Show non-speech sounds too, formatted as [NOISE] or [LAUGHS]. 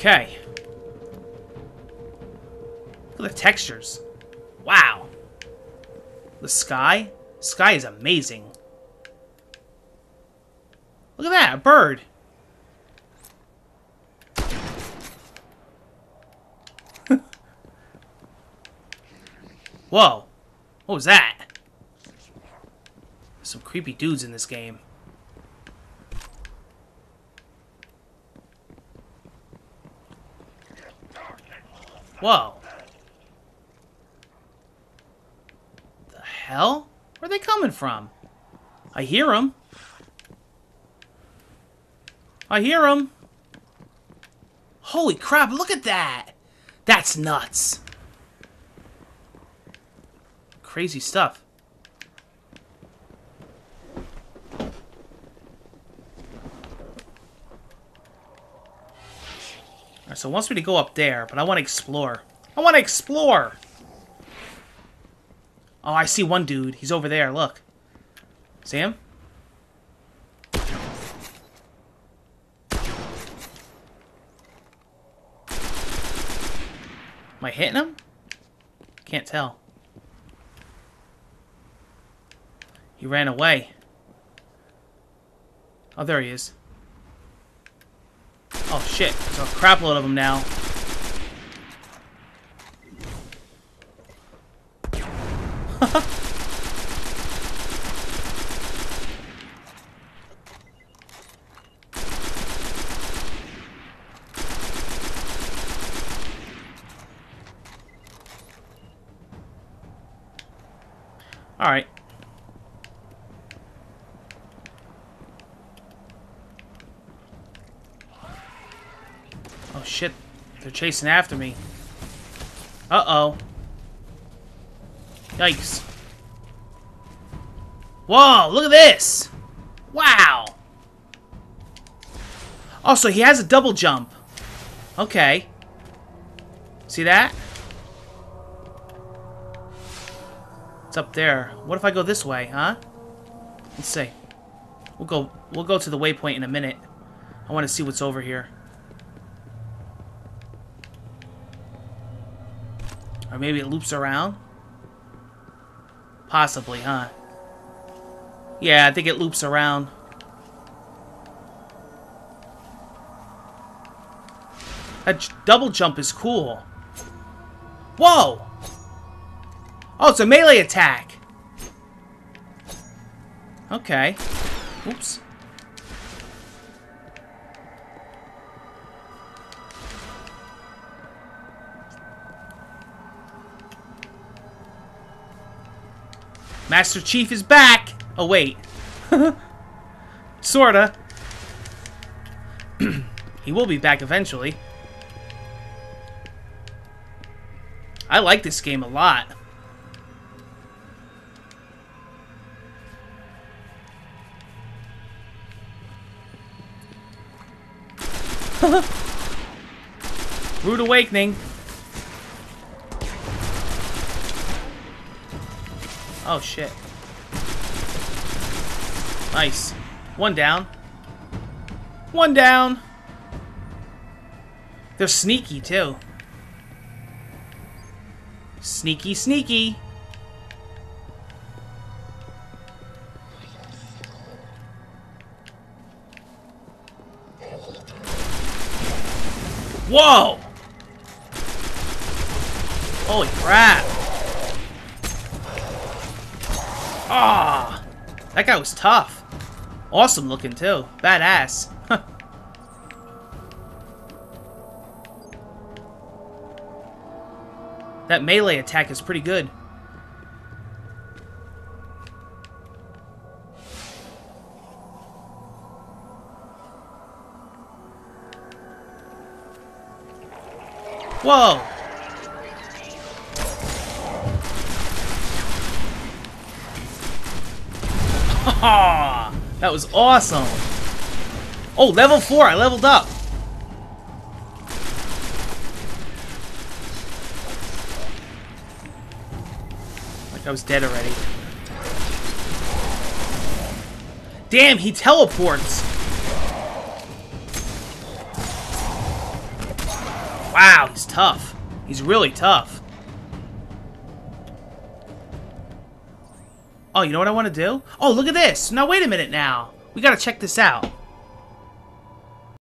Okay. Look at the textures. Wow. The sky? Sky is amazing. Look at that, a bird. [LAUGHS] Whoa. What was that? Some creepy dudes in this game. Whoa. The hell? Where are they coming from? I hear them. I hear them. Holy crap, look at that! That's nuts. Crazy stuff. Alright, so it wants me to go up there, but I want to explore. I want to explore! Oh, I see one dude. He's over there, look. See him? Am I hitting him? Can't tell. He ran away. Oh, there he is. Oh, shit. There's a crapload of them now. [LAUGHS] Alright. Oh shit, they're chasing after me. Uh-oh. Yikes. Whoa, look at this! Wow! Also, he has a double jump. Okay. See that? It's up there. What if I go this way, huh? Let's see. We'll go we'll go to the waypoint in a minute. I want to see what's over here. Maybe it loops around? Possibly, huh? Yeah, I think it loops around. That double jump is cool. Whoa! Oh, it's a melee attack! Okay. Oops. Master Chief is back! Oh, wait. [LAUGHS] Sorta. [CLEARS THROAT] he will be back eventually. I like this game a lot. [LAUGHS] Rude awakening. Oh, shit. Nice. One down. One down! They're sneaky, too. Sneaky, sneaky! Whoa! Holy crap! Ah, oh, that guy was tough. Awesome looking too. Badass. that melee attack is pretty good. Whoa! That was awesome. Oh, level 4. I leveled up. Like I was dead already. Damn, he teleports. Wow, he's tough. He's really tough. Oh, you know what I want to do? Oh, look at this. Now, wait a minute now. We gotta check this out.